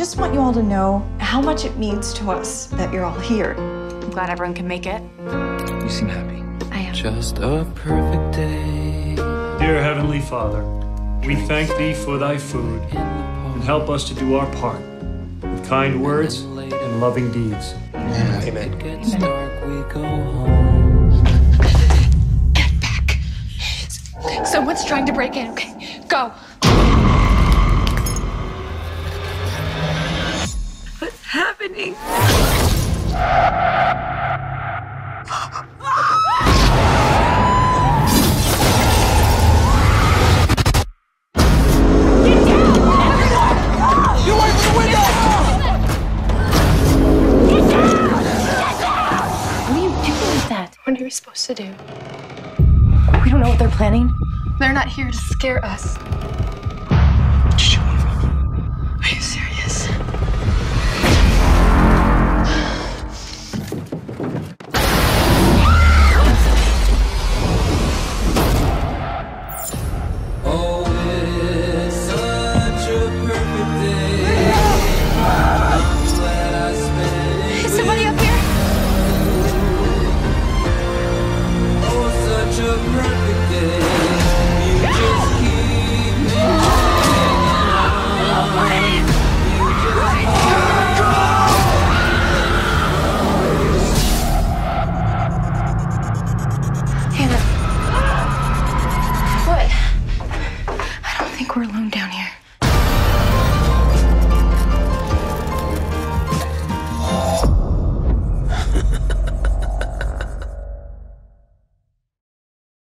just want you all to know how much it means to us that you're all here. I'm glad everyone can make it. You seem happy. I am. Just a perfect day. Dear Heavenly Father, we thank Thee for Thy food and help us to do our part with kind words and loving deeds. It gets dark, we go home. Get back. Someone's trying to break in. Okay, go. Happening? What are you doing with that? What are we supposed to do? We don't know what they're planning. They're not here to scare us.